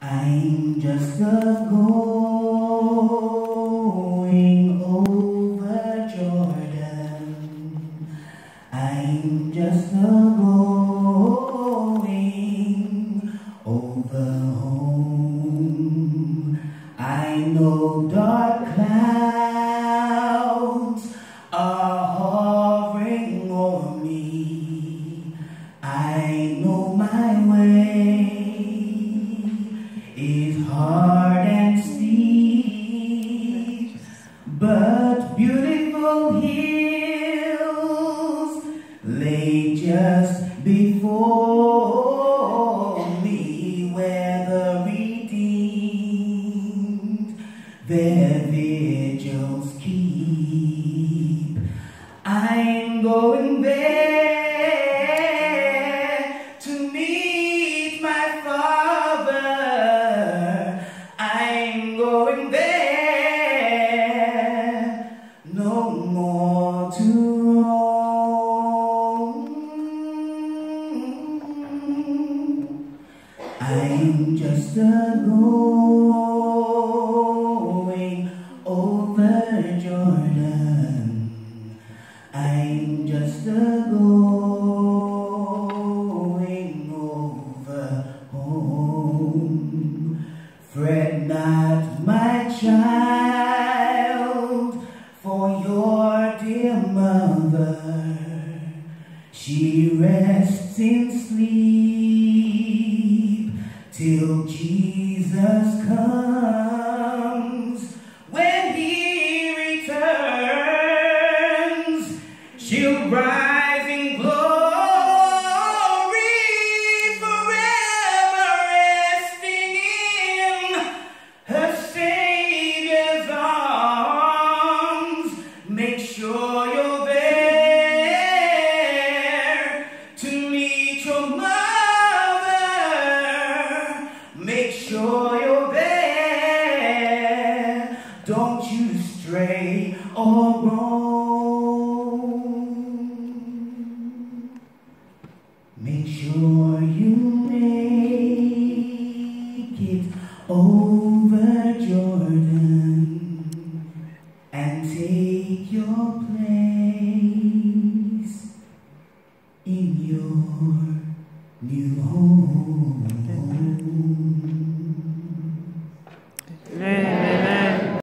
I'm just a going over Jordan. I'm just a going over home. I know dark clouds are hovering over me. I know my their vigils keep. I'm going there to meet my father. I'm going there no more to roam. I'm just a Fret not, my child, for your dear mother. She rests in sleep till Jesus comes. When he returns, she'll rise Don't you stray or roam.